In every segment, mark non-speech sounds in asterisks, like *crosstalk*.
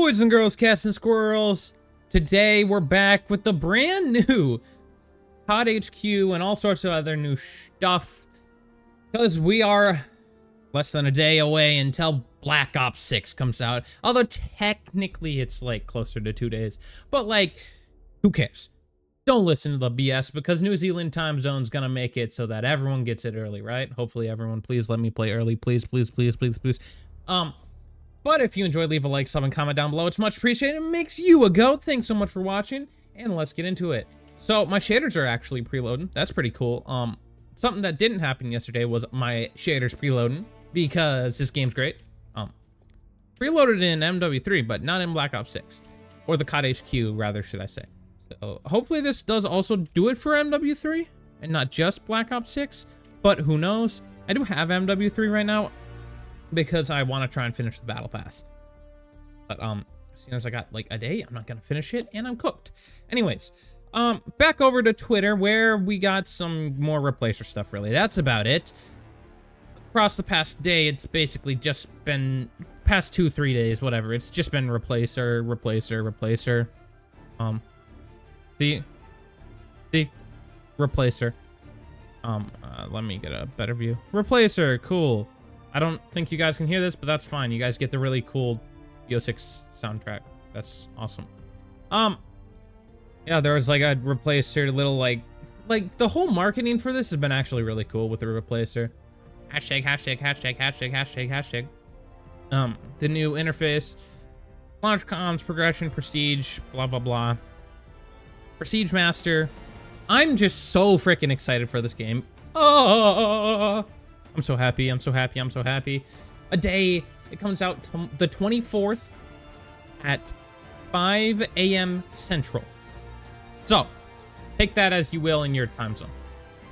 Boys and girls, cats and squirrels, today we're back with the brand new COD HQ and all sorts of other new stuff. Because we are less than a day away until Black Ops 6 comes out. Although technically it's like closer to two days. But like, who cares? Don't listen to the BS because New Zealand time zone's gonna make it so that everyone gets it early, right? Hopefully everyone, please let me play early. Please, please, please, please, please. Um, but if you enjoyed, leave a like, sub, and comment down below. It's much appreciated. It makes you a goat. Thanks so much for watching, and let's get into it. So my shaders are actually preloading. That's pretty cool. Um, something that didn't happen yesterday was my shaders preloading because this game's great. Um, preloaded in MW3, but not in Black Ops 6, or the COD HQ, rather, should I say. So hopefully this does also do it for MW3 and not just Black Ops 6, but who knows? I do have MW3 right now because I want to try and finish the battle pass. But um, as soon as I got like a day, I'm not gonna finish it, and I'm cooked. Anyways, um, back over to Twitter where we got some more replacer stuff. Really, that's about it. Across the past day, it's basically just been past two, three days, whatever. It's just been replacer, replacer, replacer. Um, see, see, replacer. Um, uh, let me get a better view. Replacer, cool. I don't think you guys can hear this, but that's fine. You guys get the really cool BO6 soundtrack. That's awesome. Um, yeah, there was like a replacer, little like, like the whole marketing for this has been actually really cool with the replacer. Hashtag, hashtag, hashtag, hashtag, hashtag, hashtag. Um, the new interface, launch comms, progression, prestige, blah, blah, blah. Prestige Master. I'm just so freaking excited for this game. Oh! I'm so happy. I'm so happy. I'm so happy. A day. It comes out the 24th at 5 a.m. Central. So, take that as you will in your time zone.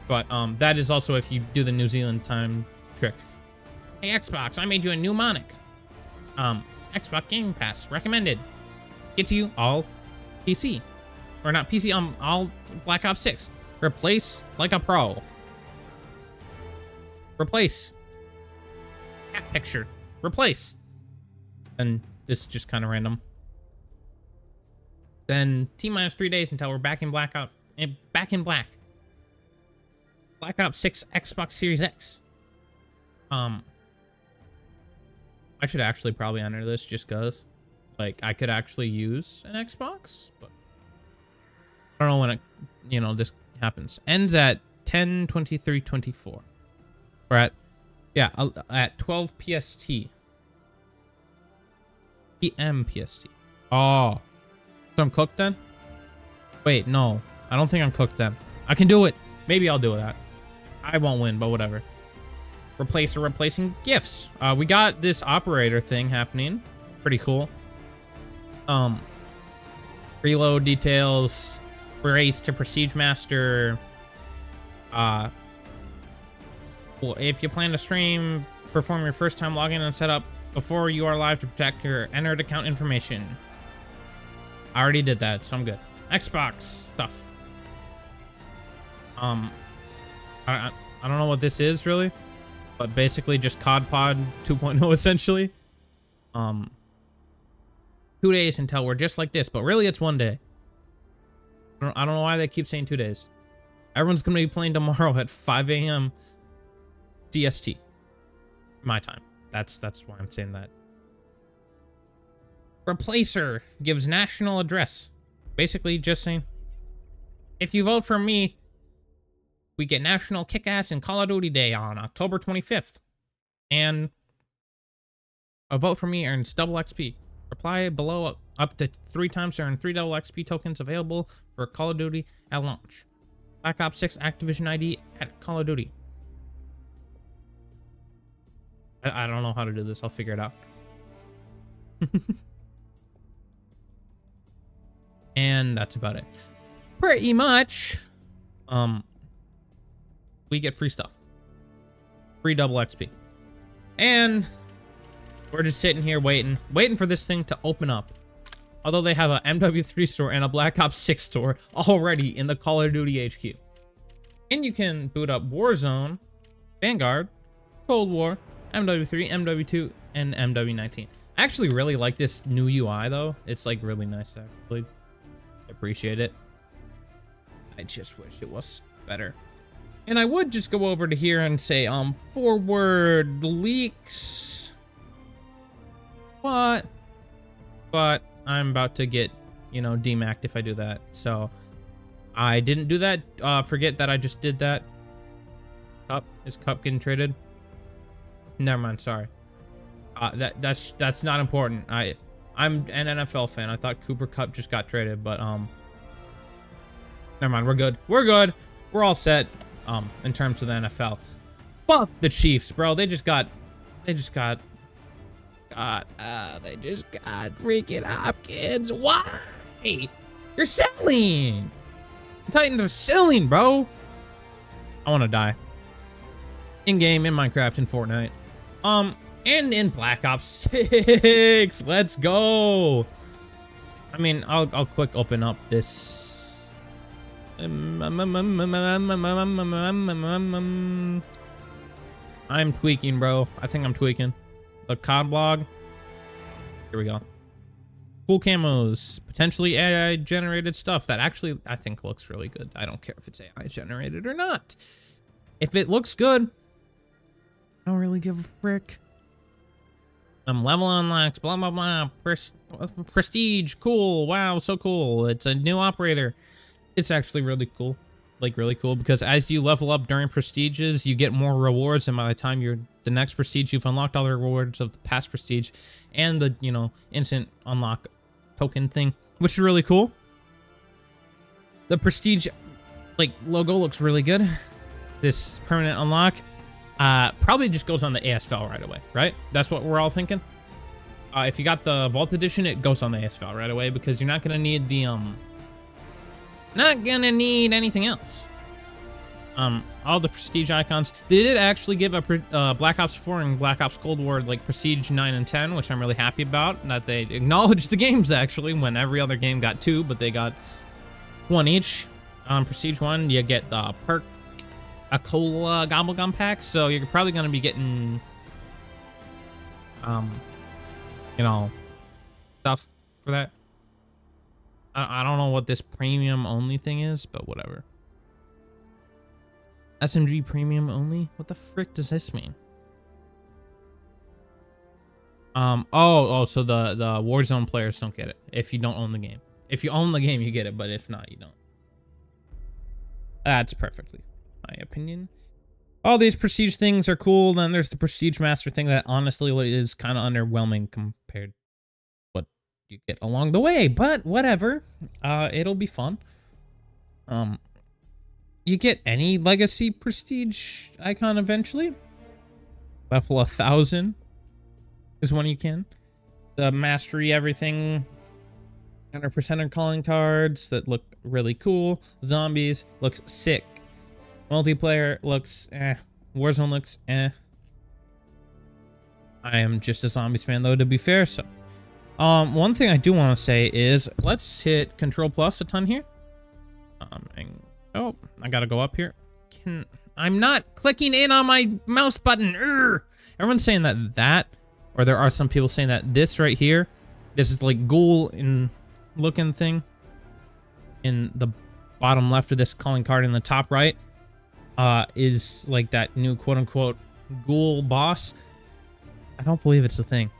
But um, that is also if you do the New Zealand time trick. Hey, Xbox, I made you a mnemonic. Um, Xbox Game Pass recommended. Gets you all PC. Or not PC, um, all Black Ops 6. Replace like a pro. Replace. Cat picture. Replace. And this is just kind of random. Then T minus three days until we're back in Black Ops. Eh, back in black. Black Ops 6 Xbox Series X. Um, I should actually probably enter this just cause, like, I could actually use an Xbox, but I don't know when it, you know, this happens. Ends at 10 23 24. We're at, yeah, at 12 PST. PM PST. Oh. So I'm cooked then? Wait, no. I don't think I'm cooked then. I can do it. Maybe I'll do that. I won't win, but whatever. Replacer replacing gifts. Uh, we got this operator thing happening. Pretty cool. Um, reload details, race to Prestige Master, uh, well, if you plan to stream, perform your first time login and setup before you are live to protect your entered account information. I already did that, so I'm good. Xbox stuff. Um, I, I, I don't know what this is really, but basically just COD Pod *laughs* 2.0 essentially. Um, two days until we're just like this, but really it's one day. I don't, I don't know why they keep saying two days. Everyone's gonna be playing tomorrow *laughs* at 5 a.m. DST. My time. That's that's why I'm saying that. Replacer gives national address. Basically just saying, if you vote for me, we get National Kick-Ass and Call of Duty Day on October 25th. And a vote for me earns double XP. Reply below up to three times to earn three double XP tokens available for Call of Duty at launch. Black Ops 6 Activision ID at Call of Duty. I, don't know how to do this. I'll figure it out. *laughs* and that's about it. Pretty much. Um, we get free stuff. Free double XP. And we're just sitting here waiting, waiting for this thing to open up. Although they have a MW3 store and a Black Ops 6 store already in the Call of Duty HQ. And you can boot up Warzone, Vanguard, Cold War, MW3, MW2, and MW19. I actually really like this new UI though. It's like really nice actually. I appreciate it. I just wish it was better. And I would just go over to here and say, um, forward leaks. What? But I'm about to get, you know, demacked if I do that. So I didn't do that. Uh, forget that I just did that. Kupp is Kupp getting traded? Never mind. Sorry. Uh, that that's that's not important. I I'm an NFL fan. I thought Cooper Kupp just got traded, but um, never mind. We're good. We're good. We're all set. Um, in terms of the NFL. Fuck the Chiefs, bro. They just got, they just got, got, uh, they just got freaking Hopkins. Why? You're selling. Titans are selling, bro. I want to die. In game, in Minecraft, in Fortnite. Um, and in Black Ops *laughs* 6. Let's go. I mean, I'll, I'll quick open up this. I'm tweaking, bro. I think I'm tweaking. The COD blog. Here we go. Cool camos. Potentially AI generated stuff that actually I think looks really good. I don't care if it's AI generated or not. If it looks good, I don't really give a frick. I'm level unlocks, blah, blah, blah. Pres prestige, cool. Wow, so cool. It's a new operator. It's actually really cool. Like, really cool, because as you level up during prestiges, you get more rewards, and by the time you're the next prestige, you've unlocked all the rewards of the past prestige, and the, you know, instant unlock token thing, which is really cool. The prestige, like, logo looks really good. This permanent unlock, uh, probably just goes on the ASFL right away, right? That's what we're all thinking. Uh, if you got the Vault Edition, it goes on the ASFL right away because you're not to need the, um, not to need anything else. Um, all the prestige icons. They did actually give a uh, Black Ops 4 and Black Ops Cold War like prestige 9 and 10, which I'm really happy about. That they *laughs* acknowledged the games actually when every other game got two, but they got one each. Um, prestige 1, you get the perk a cola gobblegum pack, so you're probably to be getting, um, you know, stuff for that. I, I don't know what this premium only thing is, but whatever. SMG premium only? What the frick does this mean? Um, oh, oh, so the, the Warzone players don't get it if you don't own the game. If you own the game, you get it, but if not, you don't. That's perfectly my opinion. All these prestige things are cool. Then there's the prestige master thing that honestly is kind of underwhelming compared to what you get along the way. But whatever. Uh, it'll be fun. Um, you get any legacy prestige icon eventually. Level a thousand is one you can. The mastery everything 100% calling cards that look really cool. Zombies looks sick. Multiplayer looks eh. Warzone looks eh. I am just a Zombies fan though, to be fair. So, um, one thing I do want to say is let's hit Control Plus a ton here. Um, and, oh, I gotta go up here. Can I'm not clicking in on my mouse button. Urgh. Everyone's saying that that, or there are some people saying that this right here, this is like ghoul in looking thing in the bottom left of this calling card in the top right uh, is like that new quote unquote ghoul boss. I don't believe it's a thing.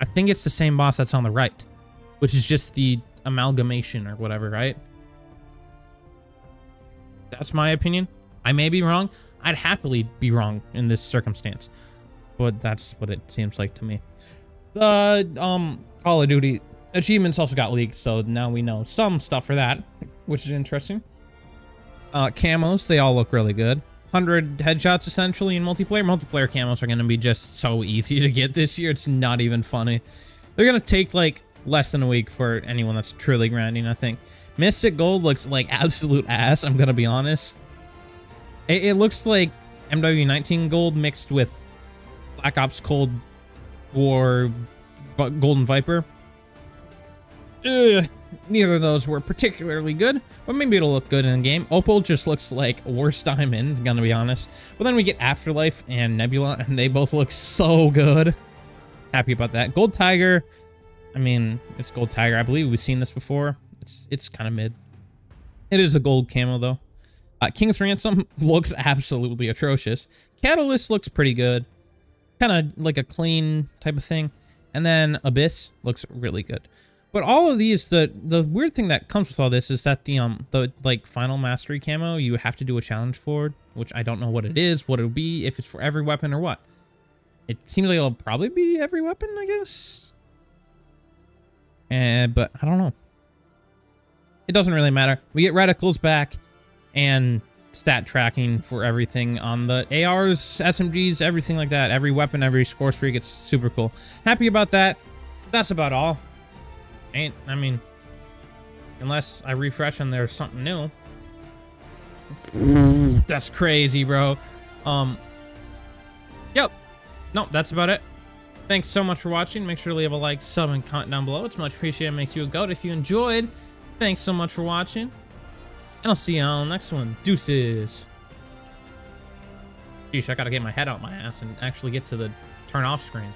I think it's the same boss that's on the right, which is just the amalgamation or whatever, right? That's my opinion. I may be wrong. I'd happily be wrong in this circumstance, but that's what it seems like to me. The um Call of Duty achievements also got leaked, so now we know some stuff for that, which is interesting. Uh, camos, they all look really good. 100 headshots essentially in multiplayer. Multiplayer camos are going to be just so easy to get this year. It's not even funny. They're going to take like less than a week for anyone that's truly grinding, I think. Mystic Gold looks like absolute ass, I'm going to be honest. It, it, looks like MW19 Gold mixed with Black Ops Cold War Golden Viper. Ugh neither of those were particularly good, but maybe it'll look good in the game. Opal just looks like worst diamond, gonna be honest. But then we get Afterlife and Nebula, and they both look so good. happy about that. Gold Tiger, I mean, it's Gold Tiger. I believe we've seen this before. It's it's kind of mid. It is a gold camo though. Uh, King's Ransom *laughs* looks absolutely atrocious. Catalyst looks pretty good. Kind of like a clean type of thing. And then Abyss looks really good. But all of these, the the weird thing that comes with all this is that the um the like final mastery camo you have to do a challenge for, which I don't know what it is, what it'll be, if it's for every weapon or what. It seems like it'll probably be every weapon, I guess. And but I don't know. It doesn't really matter. We get reticles back and stat tracking for everything on the ARs, SMGs, everything like that. Every weapon, every score streak, it's super cool. Happy about that. That's about all. Ain't, I mean, unless I refresh and there's something new. That's crazy, bro. Um, yep. No, that's about it. Thanks so much for watching. Make sure to leave a like, sub, and comment down below. It's much appreciated. It makes you a goat. If you enjoyed, thanks so much for watching. And I'll see you on the next one. Deuces. Geez, I gotta get my head out my ass and actually get to the turn off screen.